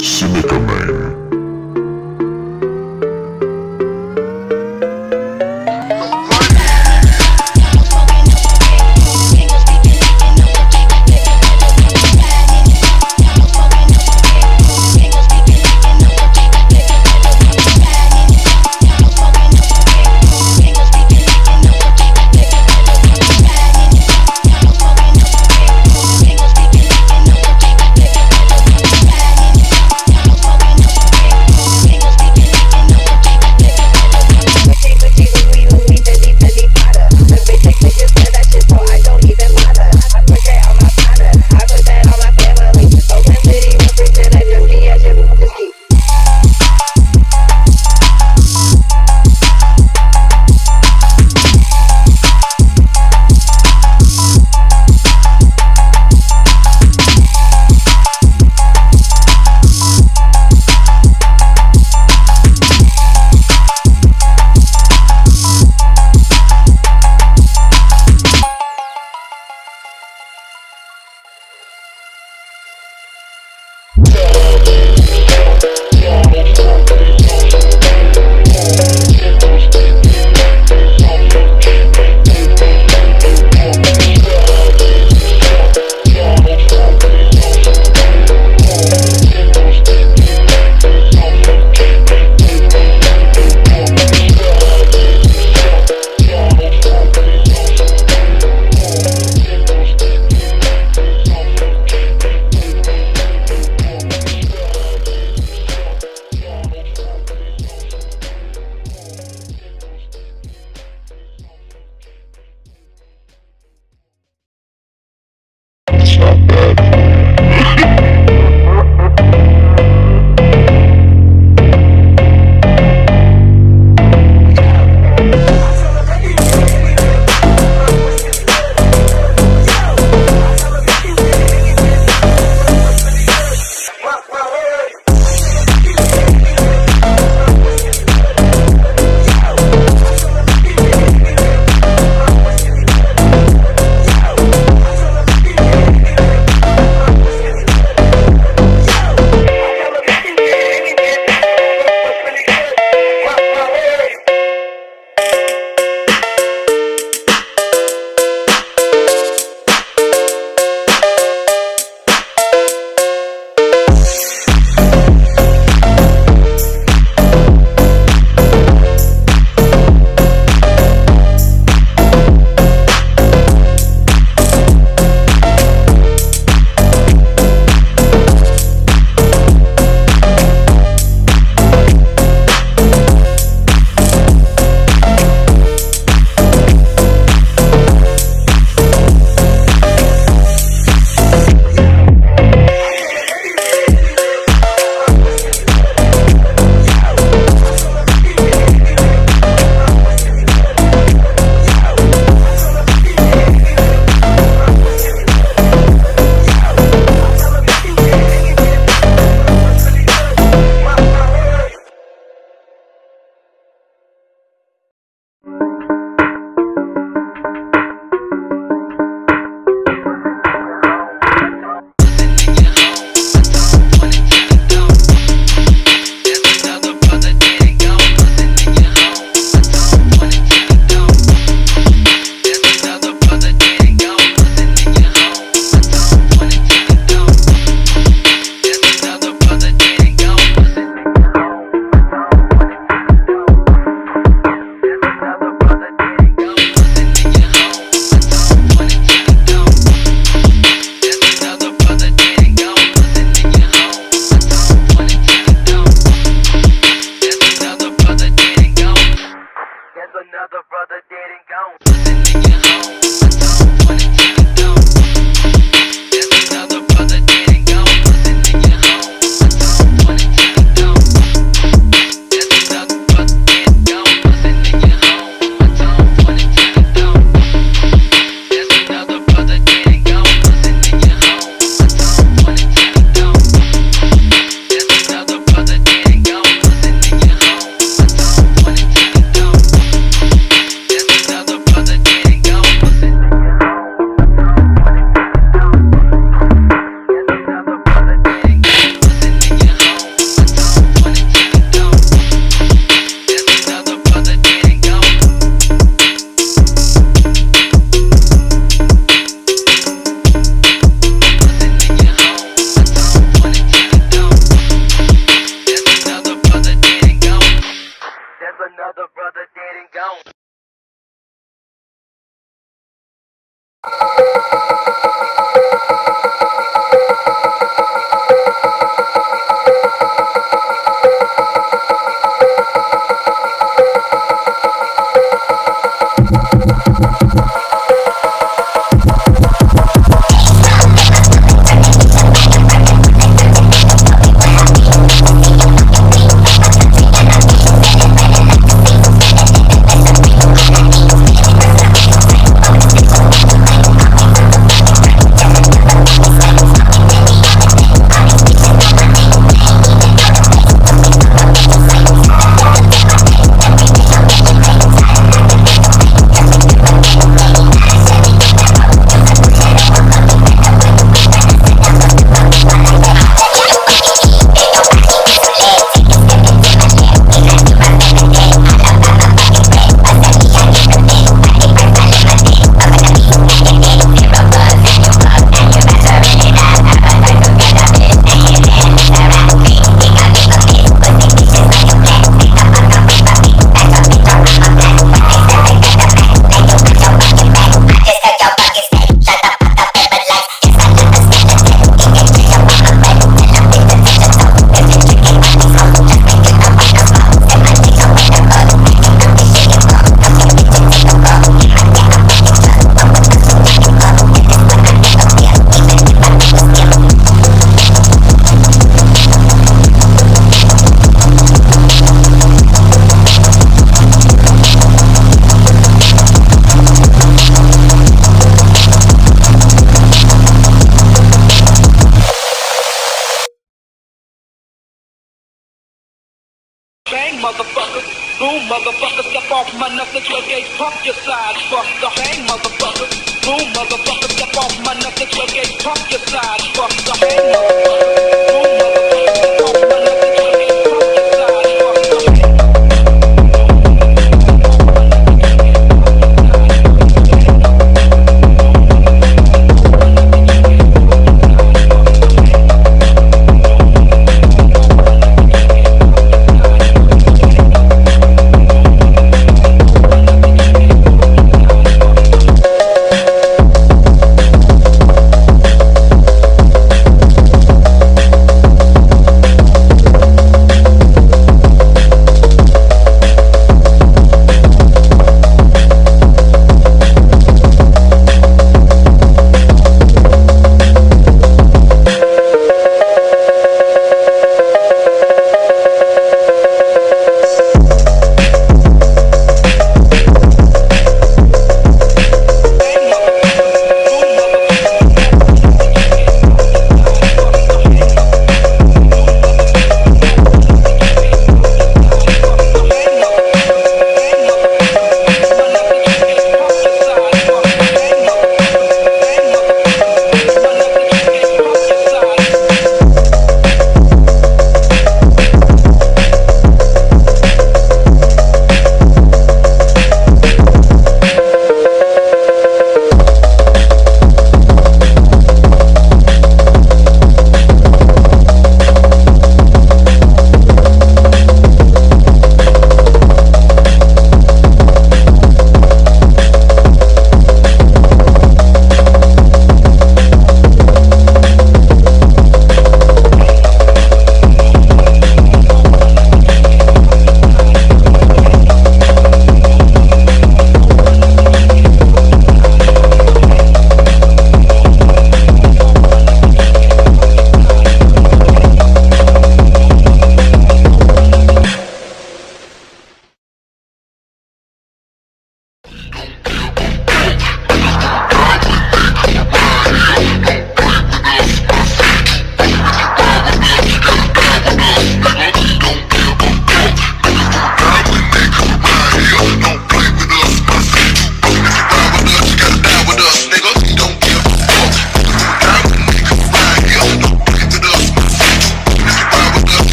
Cynica Man.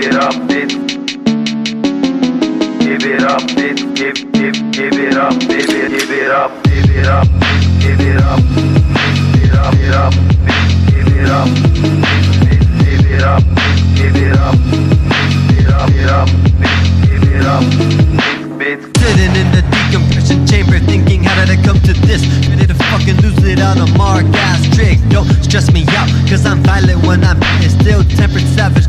give it up, bitch. Give it up, bitch. Give, give, give it up, give it, give it up, give it up, give it up, give it up, give it up, give it up, give it up, give it up, give it up, give it up, give it up, bitch. Sitting in the decompression chamber, thinking, how did I come to this? Ready to fucking lose it on a mark ass trick. Don't stress me out, cause I'm violent when I'm still tempered savage.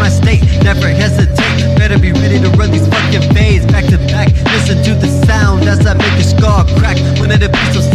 my state, never hesitate. Better be ready to run these fucking bays back to back. Listen to the sound as I make your skull crack. When it beats so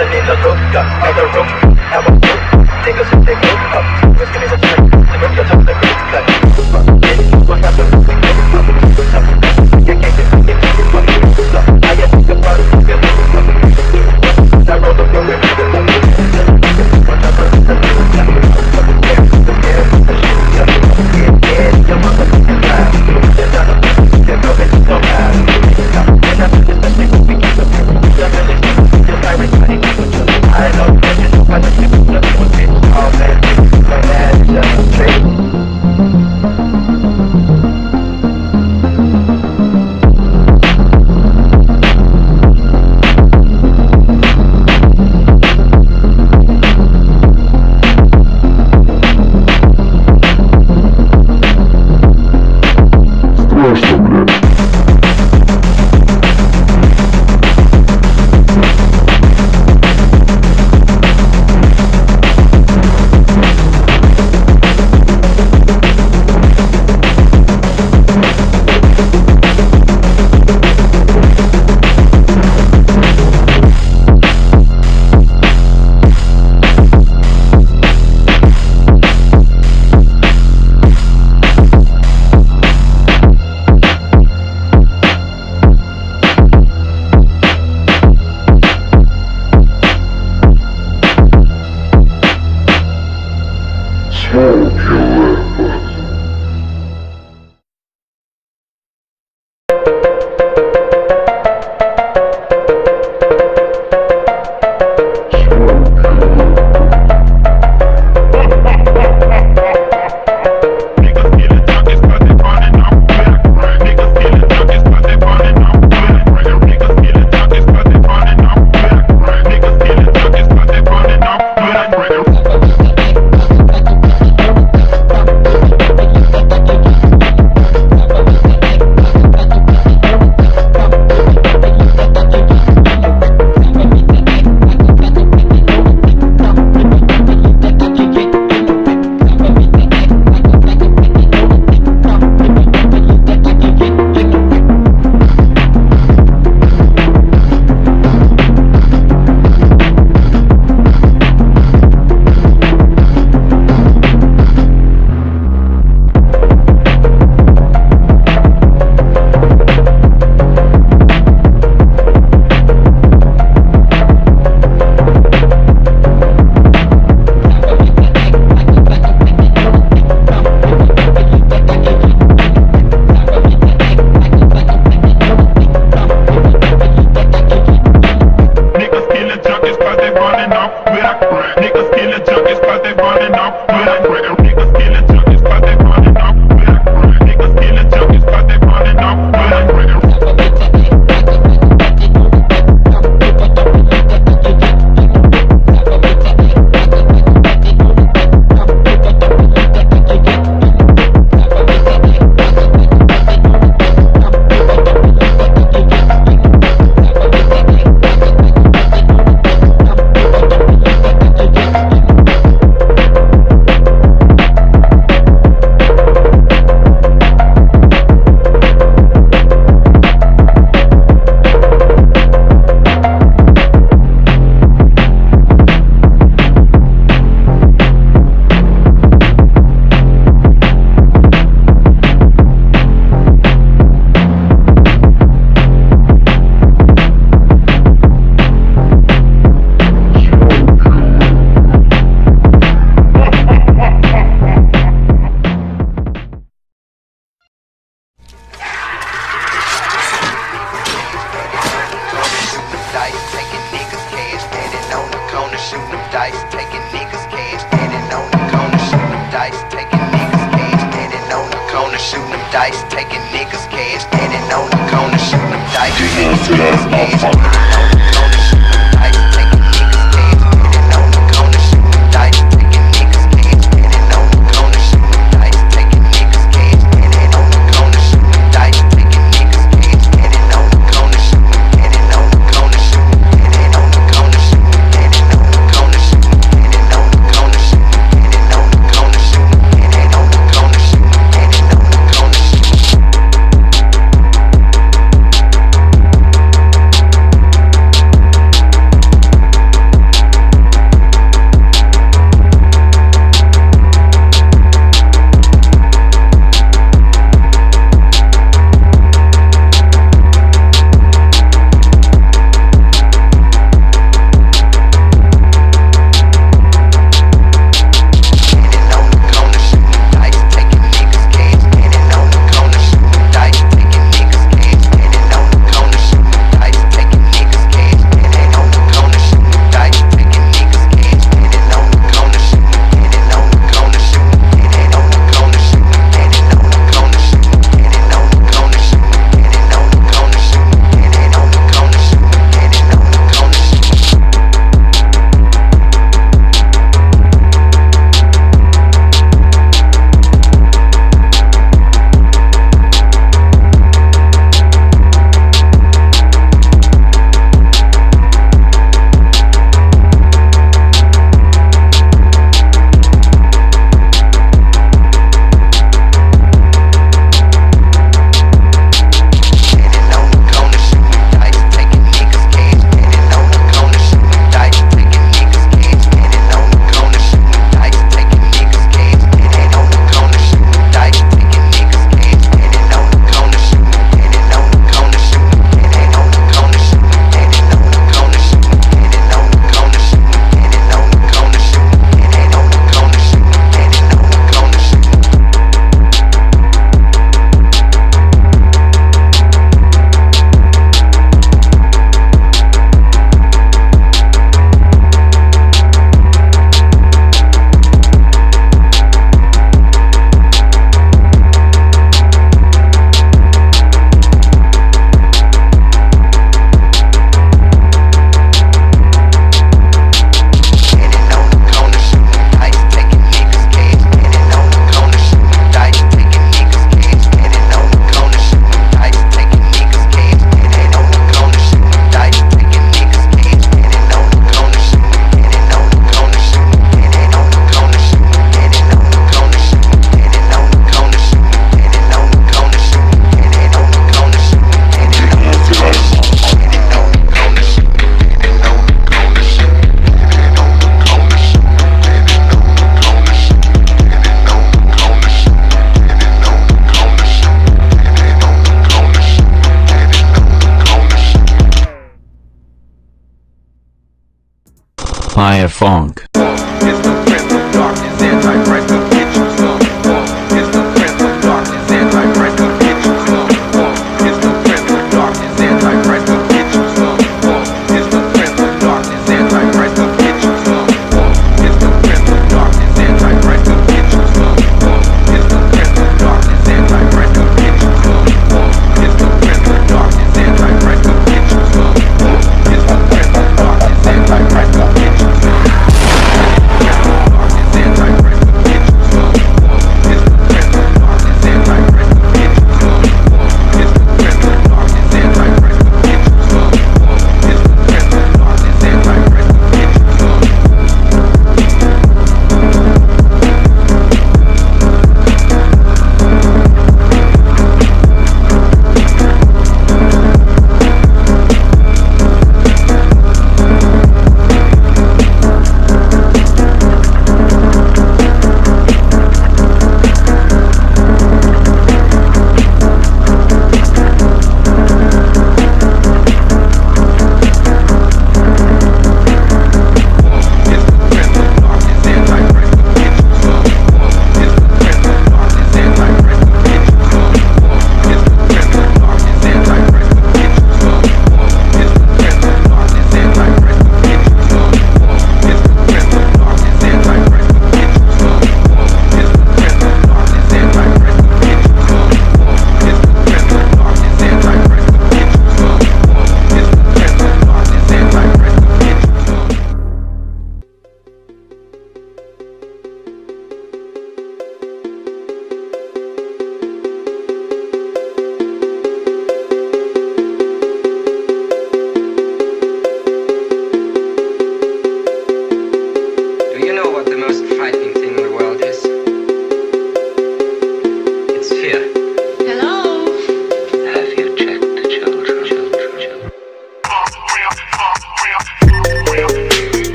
All taking niggas' cash, standing on the corner, shooting dice.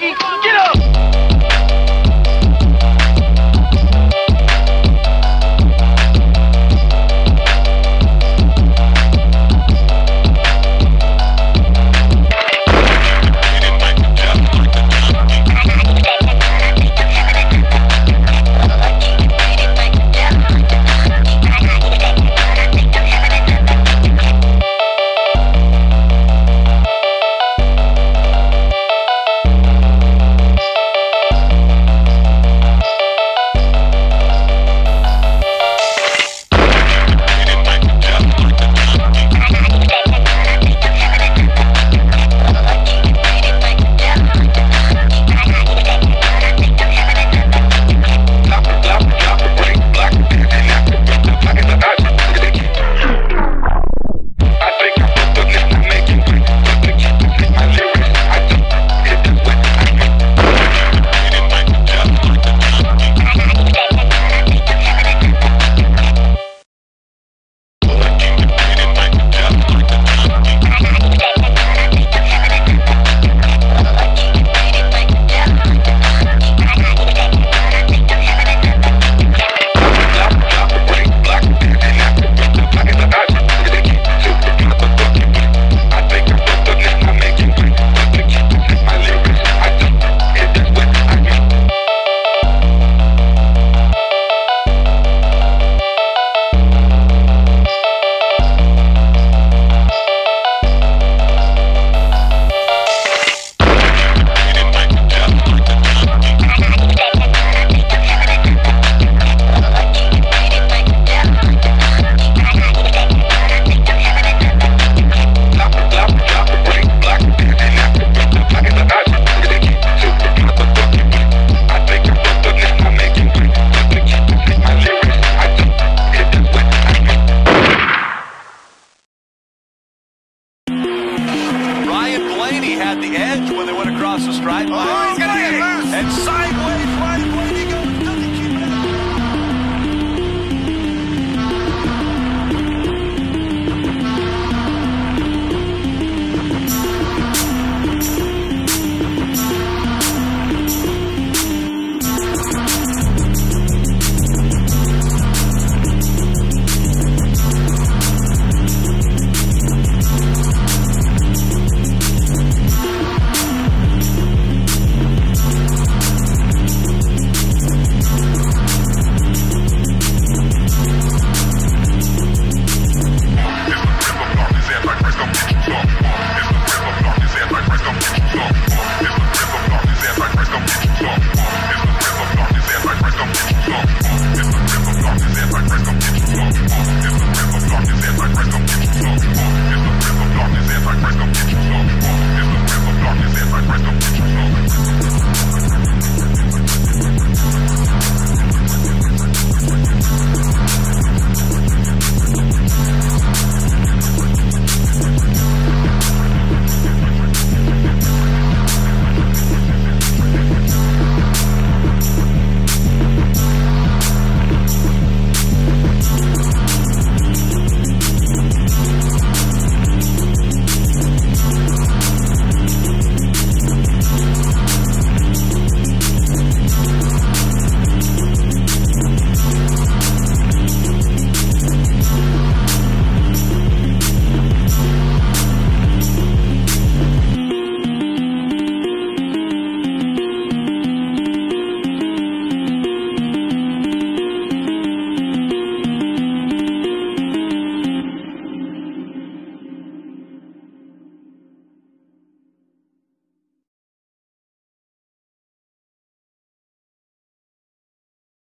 কি